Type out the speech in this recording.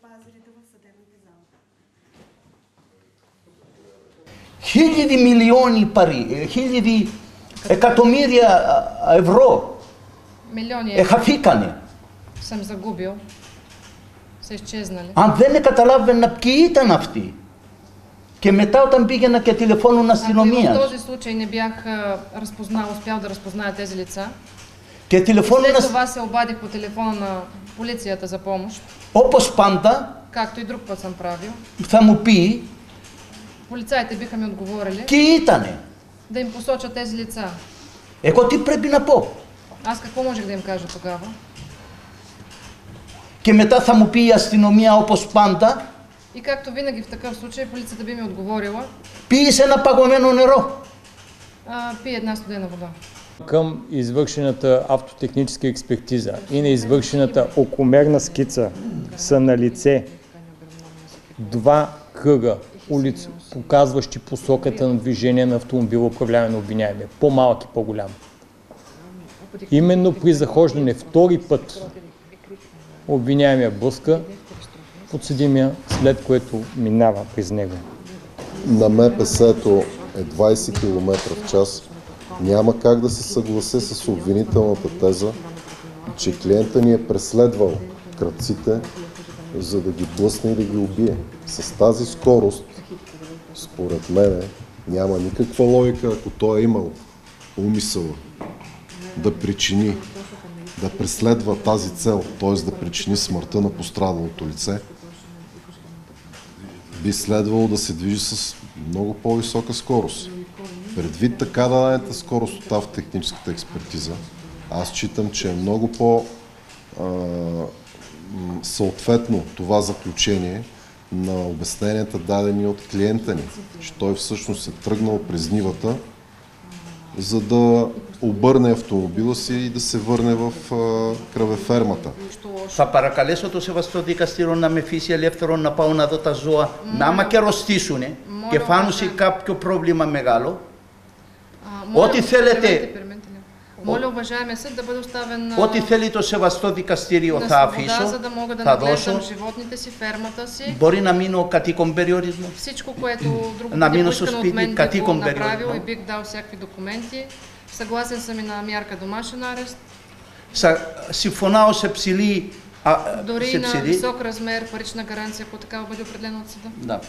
лазерите в съдебните зали. Хиляди милиони пари, е, хиляди екатомирия а, евро Милиони е евро хафикане. съм загубил. Са изчезнали. Αν δεν καταλάβαινα ποιοι ήταν αυτοί. Και μετά όταν πήγαινα και τηλεφώνουν Ако и в αστυνομία. този случай не бях а, разпознал, успял да разпозная тези лица, Και τηλεφώνουν след това се обадих по телефона на полицията за помощ, όπως πάντα както и друг път съм правил. θα μου πει Полицаите биха ми отговорили ποιοι ήτανε. да им посочат тези лица. Εγώ τι πρέπει να πω. Аз какво можех да им кажа тогава? Και μετά θα μου πει η αστυνομία όπως πάντα И както винаги в такъв случай, полицията би ми отговорила, πήγε ένα παγωμένο νερό. а, пи една студена вода. Към извършената автотехническа експертиза и на извършената окомерна скица са на лице два кръга улици, показващи посоката на движение на автомобила, управляване на обвиняемия. По-малък и по-голям. Именно при захождане втори път обвиняемия блъска подсъдимия, след което минава през него. на МПС-то е 20 км в час, няма как да се съглася с обвинителната теза, че клиента ни е преследвал кръците, за да ги блъсне и да ги убие. С тази скорост, според мене, няма никаква логика, ако той е имал умисъл да причини, да преследва тази цел, т.е. да причини смъртта на пострадалото лице, би следвало да се движи с много по-висока скорост. Предвид така дадената скорост от автотехническата експертиза, аз считам, че е много по а, м, съответно това заключение на обясненията дадени от клиента ни, че той всъщност е тръгнал през нивата, за да обърне автомобила си и да се върне в а, кръвефермата. Θα παρακαλέσω το σεβαστό δικαστήριο να με αφήσει ελεύθερο να πάω να δω τα ζώα, να με καιρωστήσουνε και φάνουν σε κάποιο πρόβλημα μεγάλο. А, Ό,τι θέλετε. Пермете, пермете ли? Моля уважаемия съд да бъде оставен а, Ό,τι θέλει το σεβαστό δικαστήριο на θα свобода, αφήσω, за да мога да θα наглеждам δώσω. животните си, фермата си. Μπορεί να μείνω κατοίκον περιορισμό. Всичко, което друго На бъде минус поискано от успех, мен, бих катиком го направил периодно. и бих дал всякакви документи. Съгласен съм и на мярка домашен арест. Σα- Συμφωνάω σε ψηλή, α, Дори σε и на ψηλή висок размер парична гаранция, ако такава бъде определена от съда. да,